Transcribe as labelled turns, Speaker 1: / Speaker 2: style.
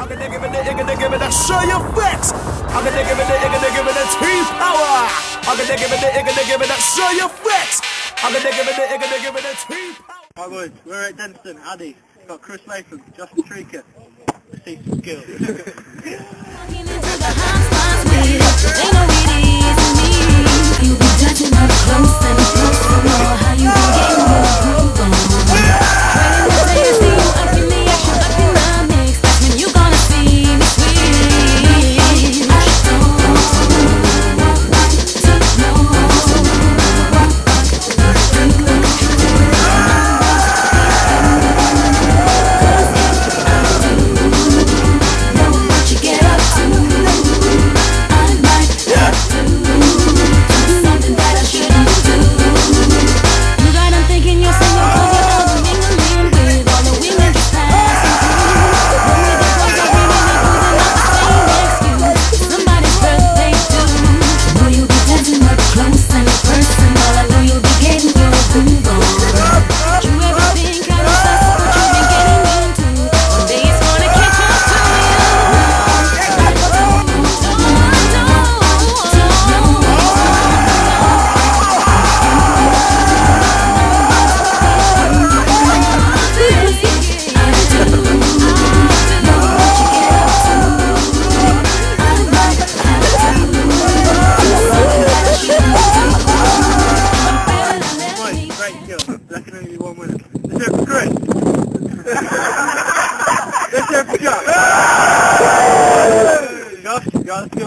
Speaker 1: I'm gonna give it the, I'm gonna give it the show your flex. I'm gonna give it the, I'm gonna give it the T-power. I'm gonna give it the, I'm gonna give it the show your flex. I'm gonna give it the, I'm gonna give it the T-power.
Speaker 2: Hi boys, we're at Denstone, Addy, got Chris Latham, Justin Trieker. Let's see some skills. já. Já, já, já.